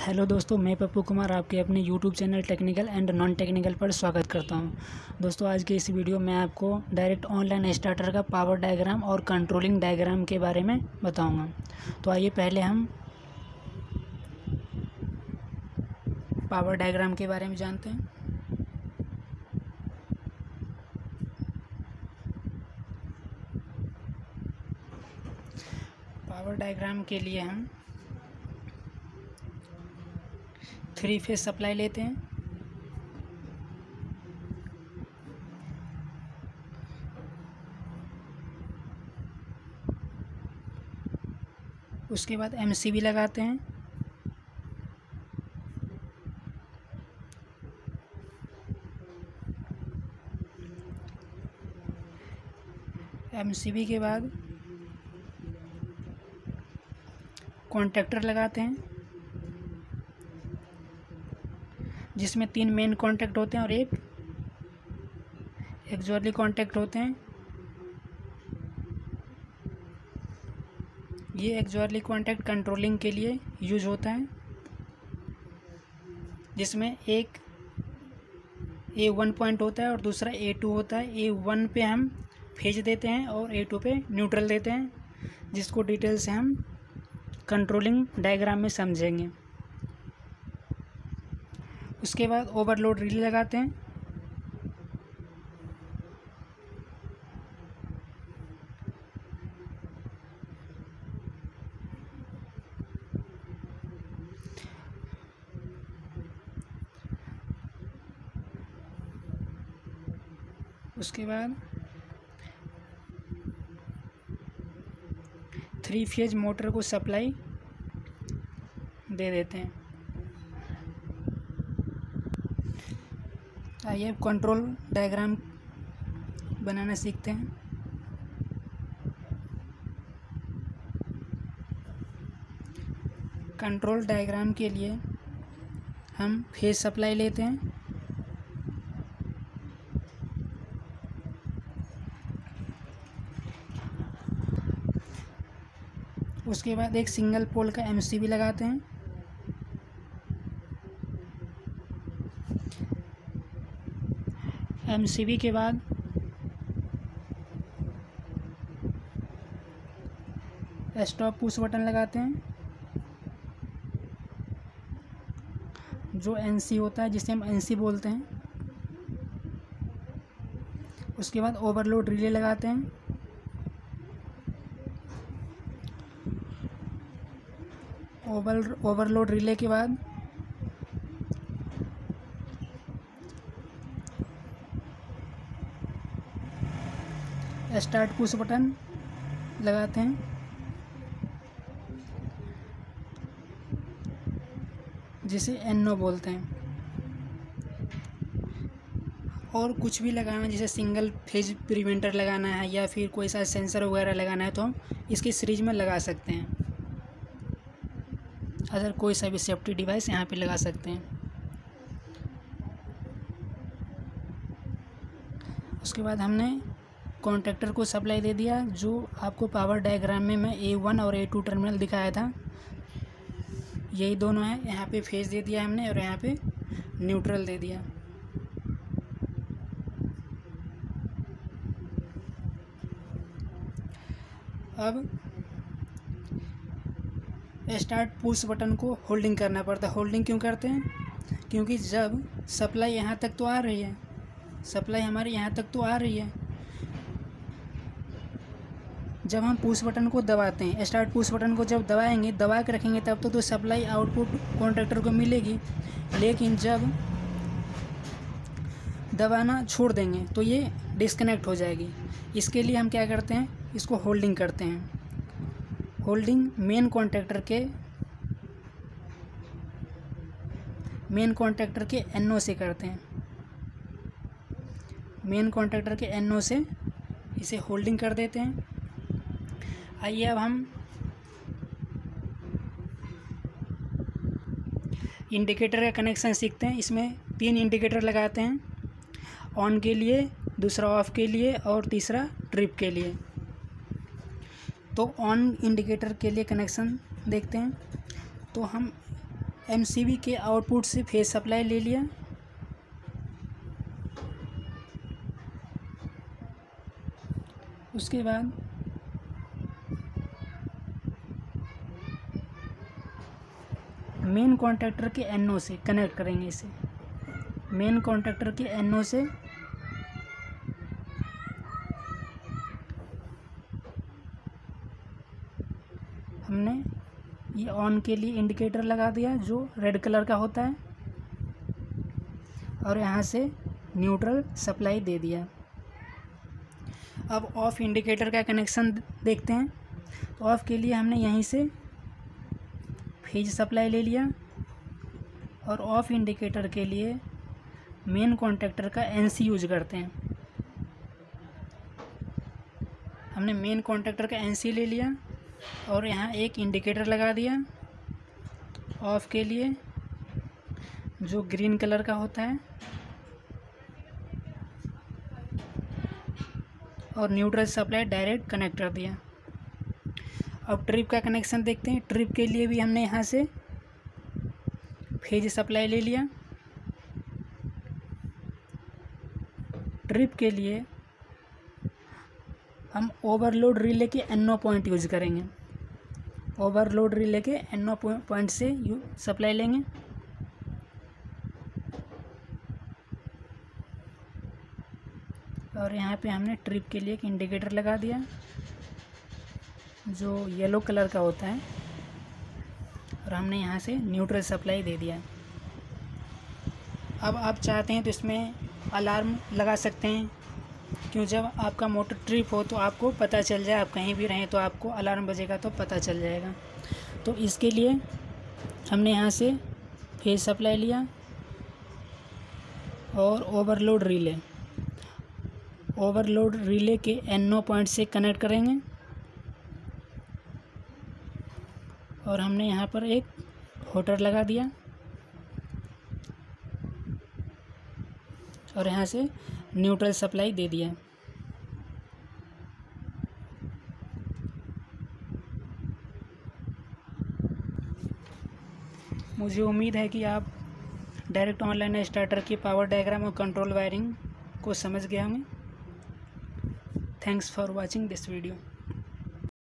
Hello दोस्तों, मैं पप्पू कुमार आपके अपने YouTube channel technical and non technical पर स्वागत करता हूँ। दोस्तों, आज के इस वीडियो में आपको डायरेक्ट ऑनलाइन स्टार्टर का पावर डायग्राम और कंट्रोलिंग डायग्राम के बारे में बताऊँगा। तो आइए पहले हम पावर डायग्राम के बारे में जानते हैं। पावर डायग्राम के लिए हम थ्री फ़ेज़ सप्लाई लेते हैं। उसके बाद एम सी बी लगाते हैं। एम सी बी के बाद कॉन्ट्रैक्टर लगाते हैं। जिसमें तीन मेन कॉन्टैक्ट होते हैं और एक एक्जॉर्ली कॉन्टैक्ट होते हैं। ये एक्जॉर्ली कॉन्टैक्ट कंट्रोलिंग के लिए यूज़ होता है। जिसमें एक ए वन पॉइंट होता है और दूसरा ए टू होता है। ए वन पे हम फ़ेज़ देते हैं और ए टू पे न्यूट्रल देते हैं, जिसको डिटेल से हम कंट्रोलिंग डायग्राम में समझेंगे। उसके बाद ओवरलोड रिले लगाते हैं। उसके बाद थ्री फ़ेज़ मोटर को सप्लाई दे देते हैं। आइए कंट्रोल डायग्राम बनाना सीखते हैं। कंट्रोल डायग्राम के लिए हम फ़ेज़ सप्लाई लेते हैं। उसके बाद एक सिंगल पोल का एमसीबी लगाते हैं। एम के बाद। स्टॉप पुश बटन लगाते हैं। जो एनसी होता है, जिसे हम एनसी बोलते हैं। उसके बाद ओवरलोड रिले लगाते हैं। ओवर ओवरलोड रिले के बाद स्टार्ट पुश बटन लगाते हैं। जिसे एन बोलते हैं। और कुछ भी लगाना है जैसे सिंगल फ़ेज़ प्रिवेंटर लगाना है या फिर कोई सा सेंसर वगैरह लगाना है तो हम इसकी सीरीज़ में लगा सकते हैं। अगर कोई सा भी सेफ्टी डिवाइस यहाँ पे लगा सकते हैं। उसके बाद हमने कॉन्ट्रैक्टर को सप्लाई दे दिया, जो आपको पावर डायग्राम में मैं ए वन और ए टू टर्मिनल दिखाया था। यही दोनों हैं, यहाँ पे फ़ेज़ दे दिया हमने और यहाँ पे न्यूट्रल दे दिया। अब स्टार्ट पुश बटन को होल्डिंग करना पड़ता है। होल्डिंग क्यों करते हैं? क्योंकि जब सप्लाई यहाँ तक तो आ रही है। सप्लाई हमारी यहाँ तक तो आ रही है। जब हम पुश बटन को दबाते हैं स्टार्ट पुश बटन को जब दबाएँगे दबा के रखेंगे तब तो, तो सप्लाई आउटपुट कॉन्ट्रैक्टर को मिलेगी। लेकिन जब दबाना छोड़ देंगे तो ये डिस्कनेक्ट हो जाएगी। इसके लिए हम क्या करते हैं? इसको होल्डिंग करते हैं। होल्डिंग मेन कॉन्ट्रैक्टर के मेन कॉन्ट्रैक्टर के एनओ से करते हैं। मेन कॉन्ट्रैक्टर के एनओ से इसे होल्डिंग कर देते हैं। आइए अब हम इंडिकेटर का कनेक्शन सीखते हैं। इसमें तीन इंडिकेटर लगाते हैं। ऑन के लिए, दूसरा ऑफ़ के लिए और तीसरा ट्रिप के लिए। तो ऑन इंडिकेटर के लिए कनेक्शन देखते हैं। तो हम एमसीबी के आउटपुट से फ़ेज़ सप्लाई ले लिया। उसके बाद मेन कॉन्ट्रैक्टर के एनओ से कनेक्ट करेंगे इसे। मेन कॉन्ट्रैक्टर के एनओ से हमने ये ऑन के लिए इंडिकेटर लगा दिया जो रेड कलर का होता है और यहाँ से न्यूट्रल सप्लाई दे दिया। अब ऑफ़ इंडिकेटर का कनेक्शन देखते हैं। ऑफ़ के लिए हमने यहीं से फ़ेज़ सप्लाई ले लिया और ऑफ़ इंडिकेटर के लिए मेन कॉन्टेक्टर का एनसी यूज़ करते हैं। हमने मेन कॉन्टेक्टर का एनसी ले लिया और यहाँ एक इंडिकेटर लगा दिया ऑफ़ के लिए, जो ग्रीन कलर का होता है, और न्यूट्रल सप्लाई डायरेक्ट कनेक्ट कर दिया। अब ट्रिप का कनेक्शन देखते हैं। ट्रिप के लिए भी हमने यहाँ से फ़ेज़ सप्लाई ले लिया। ट्रिप के लिए हम ओवरलोड रिले के एनो पॉइंट यूज़ करेंगे। ओवरलोड रिले के एनो पॉइंट से यू सप्लाई लेंगे। और यहाँ पे हमने ट्रिप के लिए एक इंडिकेटर लगा दिया। जो येलो कलर का होता है, और हमने यहाँ से न्यूट्रल सप्लाई दे दिया। अब आप चाहते हैं तो इसमें अलार्म लगा सकते हैं, क्यों जब आपका मोटर ट्रिप हो तो आपको पता चल जाए, आप कहीं भी रहें तो आपको अलार्म बजेगा तो पता चल जाएगा। तो इसके लिए हमने यहाँ से फ़ेज़ सप्लाई लिया और ओवरलोड रिले ओवरलोड रिले के एनो पॉइंट से कनेक्ट करेंगे। और हमने यहाँ पर एक होटर लगा दिया। और यहाँ से न्यूट्रल सप्लाई दे दिया। मुझे उम्मीद है कि आप डायरेक्ट ऑनलाइन स्टार्टर की पावर डायग्राम और कंट्रोल वायरिंग को समझ गए होंगे। Thanks for watching this video.